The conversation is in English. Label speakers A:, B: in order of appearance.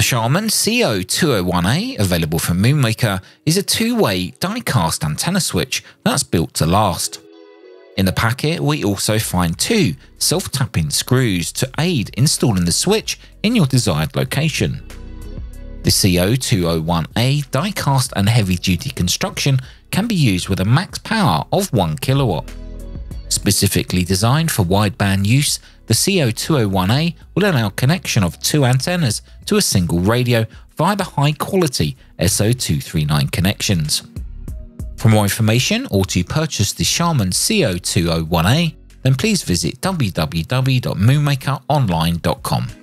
A: The Sharman CO201A, available from Moonraker, is a two-way die-cast antenna switch that's built to last. In the packet, we also find two self-tapping screws to aid installing the switch in your desired location. The CO201A die-cast and heavy-duty construction can be used with a max power of 1 kilowatt. Specifically designed for wideband use, the CO201A will allow connection of two antennas to a single radio via the high-quality SO239 connections. For more information or to purchase the Sharman CO201A, then please visit www.moonrakeronline.com.